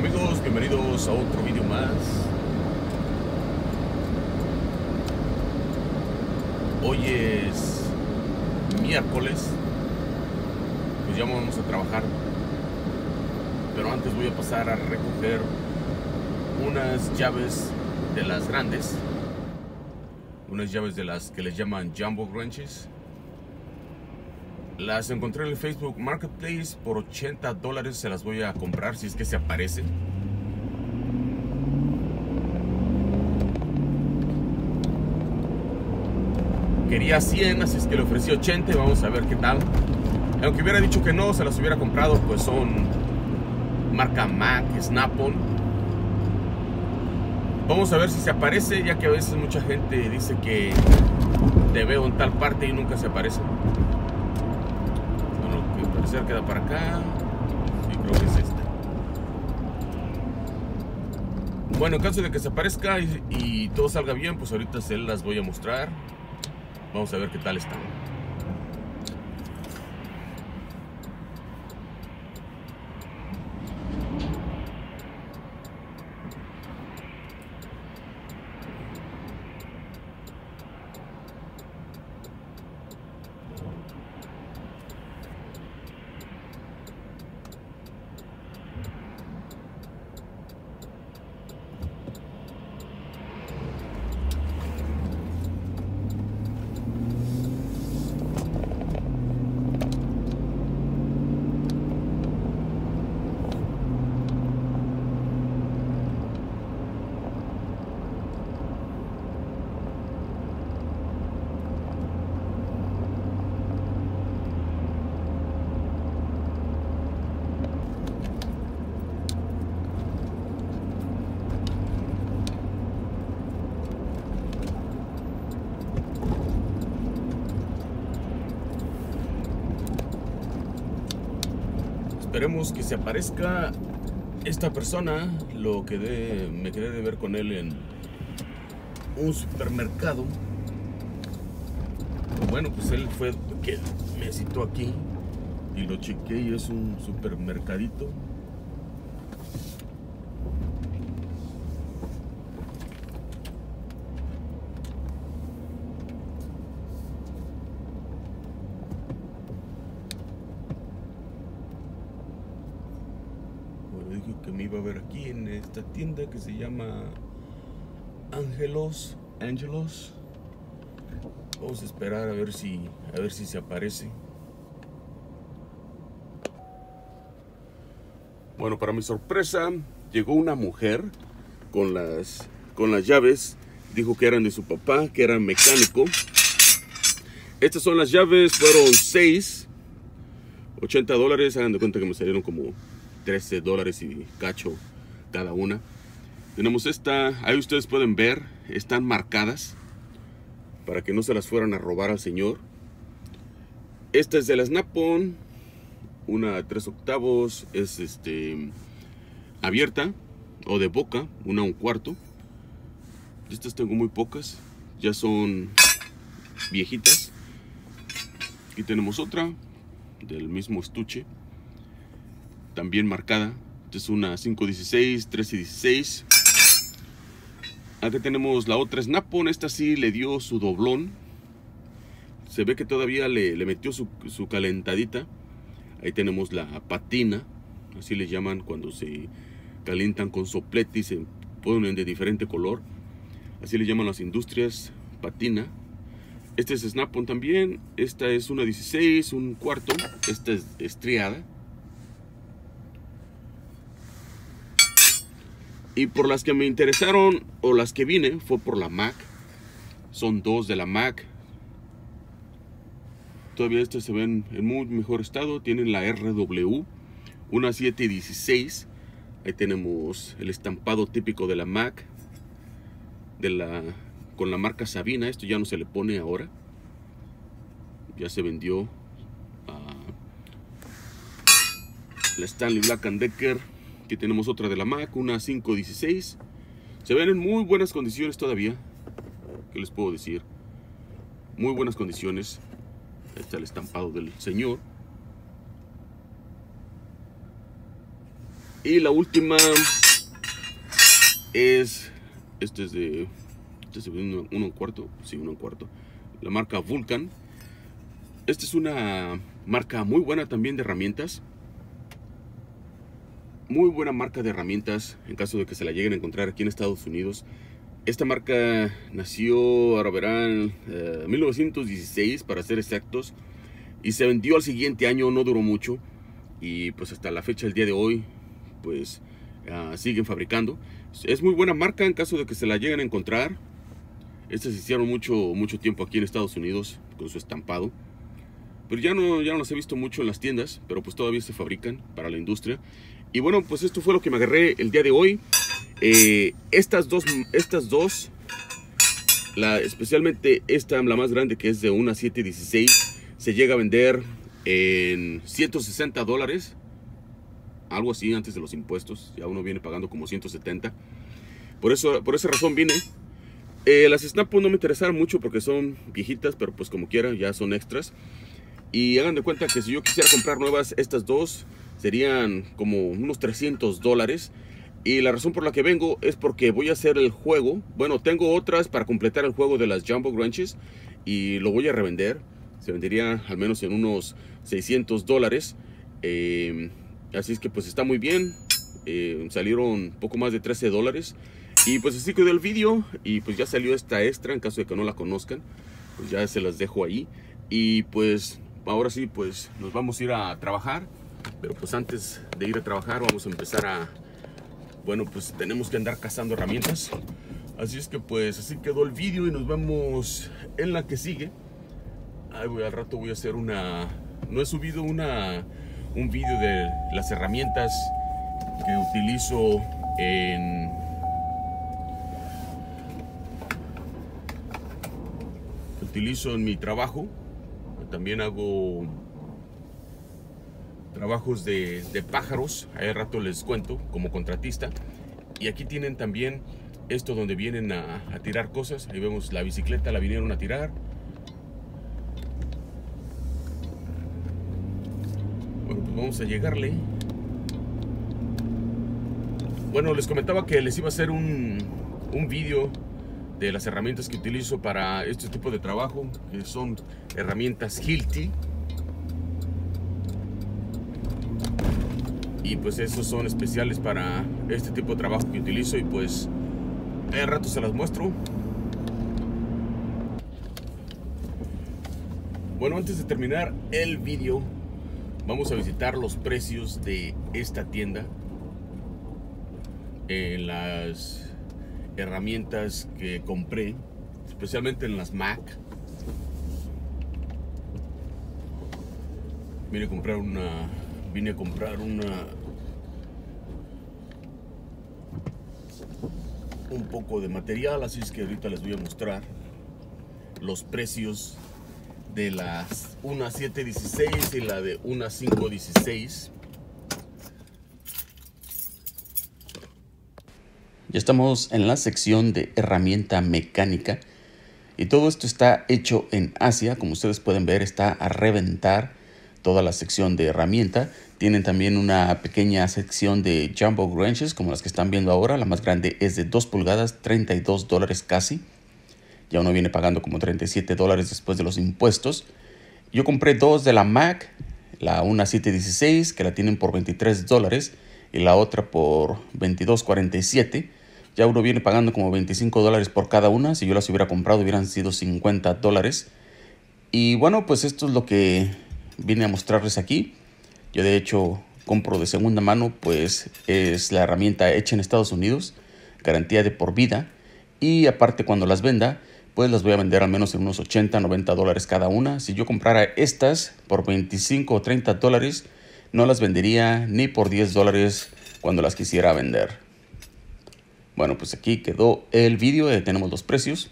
Amigos, bienvenidos a otro vídeo más. Hoy es miércoles. Pues ya vamos a trabajar. Pero antes voy a pasar a recoger unas llaves de las grandes. Unas llaves de las que les llaman Jumbo Wrenches. Las encontré en el Facebook Marketplace por 80 dólares. Se las voy a comprar si es que se aparece. Quería 100, así es que le ofrecí 80 y vamos a ver qué tal. Aunque hubiera dicho que no, se las hubiera comprado, pues son marca Mac, Snap-on. Vamos a ver si se aparece, ya que a veces mucha gente dice que te veo en tal parte y nunca se aparece. Parecer queda para acá. Sí, creo que es este. Bueno, en caso de que se aparezca y, y todo salga bien, pues ahorita se las voy a mostrar. Vamos a ver qué tal están. Esperemos que se aparezca esta persona. Lo quedé, me quedé de ver con él en un supermercado. Bueno, pues él fue que me citó aquí y lo chequé y es un supermercadito. Bueno, que me iba a ver aquí en esta tienda que se llama Angelos. Angelos. Vamos a esperar a ver si a ver si se aparece. Bueno, para mi sorpresa, llegó una mujer con las con las llaves. Dijo que eran de su papá, que era mecánico. Estas son las llaves, fueron 6, 80 dólares. Hagan de cuenta que me salieron como 13 dólares y cacho cada una. Tenemos esta, ahí ustedes pueden ver, están marcadas para que no se las fueran a robar al señor. Esta es de la Snap-on, una 3 octavos, es este abierta o de boca, una un cuarto. Estas tengo muy pocas, ya son viejitas. Aquí tenemos otra del mismo estuche también marcada. Es una 516, 1316. Aquí tenemos la otra Snap-on. Esta sí le dio su doblón. Se ve que todavía le, le metió su, su, calentadita. Ahí tenemos la patina. Así le llaman cuando se calientan con soplete y se ponen de diferente color. Así le llaman las industrias patina. Este es Snap-on también. Esta es una 16, un cuarto. Esta es estriada. Y por las que me interesaron o las que vine fue por la Mac. Son dos de la Mac. Todavía estas se ven en muy mejor estado. Tienen la RW, una 716. Ahí tenemos el estampado típico de la Mac. De la, con la marca Sabina. Esto ya no se le pone ahora. Ya se vendió a la Stanley Black Decker. Aquí tenemos otra de la Mac, una 516. Se ven en muy buenas condiciones todavía. ¿Qué les puedo decir? Muy buenas condiciones. Ahí está el estampado del señor. Y la última es, este es de, este es uno, uno en cuarto, sí, uno en cuarto, la marca Vulcan. Esta es una marca muy buena también de herramientas. Muy buena marca de herramientas en caso de que se la lleguen a encontrar aquí en Estados Unidos. Esta marca nació, ahora verán, eh, 1916 para ser exactos. Y se vendió al siguiente año, no duró mucho. Y pues hasta la fecha, el día de hoy, pues uh, siguen fabricando. Es muy buena marca en caso de que se la lleguen a encontrar. Estas se hicieron mucho, mucho tiempo aquí en Estados Unidos con su estampado. Pero ya no, ya no las he visto mucho en las tiendas, pero pues todavía se fabrican para la industria. Y bueno, pues esto fue lo que me agarré el día de hoy. Eh, estas dos, estas dos la, especialmente esta, la más grande que es de una 716, se llega a vender en 160 dólares. Algo así antes de los impuestos. Ya uno viene pagando como 170. Por, eso, por esa razón vine. Eh, las Snap no me interesaron mucho porque son viejitas, pero pues como quiera, ya son extras. Y hagan de cuenta que si yo quisiera comprar nuevas, estas dos serían como unos 300 dólares. Y la razón por la que vengo es porque voy a hacer el juego. Bueno, tengo otras para completar el juego de las Jumbo Grunches y lo voy a revender. Se vendería al menos en unos 600 dólares. Eh, así es que pues está muy bien. Eh, salieron poco más de 13 dólares. Y pues así quedó el vídeo. Y pues ya salió esta extra en caso de que no la conozcan. Pues ya se las dejo ahí. Y pues ahora sí pues nos vamos a ir a trabajar. Pero pues antes de ir a trabajar vamos a empezar a bueno, pues tenemos que andar cazando herramientas. Así es que pues así quedó el vídeo y nos vemos en la que sigue. Ay, voy, al rato voy a hacer una... No he subido una, un vídeo de las herramientas que utilizo en... utilizo en mi trabajo. También hago trabajos de, de pájaros, ahí rato les cuento, como contratista. Y aquí tienen también esto donde vienen a, a, tirar cosas. Ahí vemos la bicicleta, la vinieron a tirar. Bueno, pues vamos a llegarle. Bueno, les comentaba que les iba a hacer un, un vídeo de las herramientas que utilizo para este tipo de trabajo, que son herramientas Hilti. y pues esos son especiales para este tipo de trabajo que utilizo y pues al rato se las muestro bueno antes de terminar el vídeo vamos a visitar los precios de esta tienda en las herramientas que compré, especialmente en las Mac. Vine a comprar una. Vine a comprar una. Un poco de material, así es que ahorita les voy a mostrar los precios de las 1.716 y la de 1.516. Ya estamos en la sección de herramienta mecánica y todo esto está hecho en Asia, como ustedes pueden ver está a reventar toda la sección de herramienta. Tienen también una pequeña sección de jumbo wrenches como las que están viendo ahora. La más grande es de 2 pulgadas, 32 dólares casi. Ya uno viene pagando como 37 dólares después de los impuestos. Yo compré dos de la Mac, la una 716 que la tienen por 23 dólares y la otra por 22.47. Ya uno viene pagando como 25 dólares por cada una. Si yo las hubiera comprado hubieran sido 50 dólares. Y bueno, pues esto es lo que vine a mostrarles aquí. Yo de hecho compro de segunda mano, pues es la herramienta hecha en Estados Unidos, garantía de por vida. Y aparte cuando las venda, pues las voy a vender al menos en unos 80, 90 dólares cada una. Si yo comprara estas por 25 o 30 dólares, no las vendería ni por 10 dólares cuando las quisiera vender. Bueno, pues aquí quedó el vídeo, tenemos los precios.